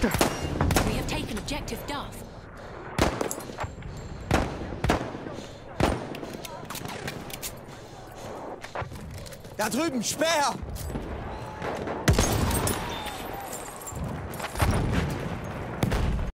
We have taken objective Duff. Da drüben, Speer!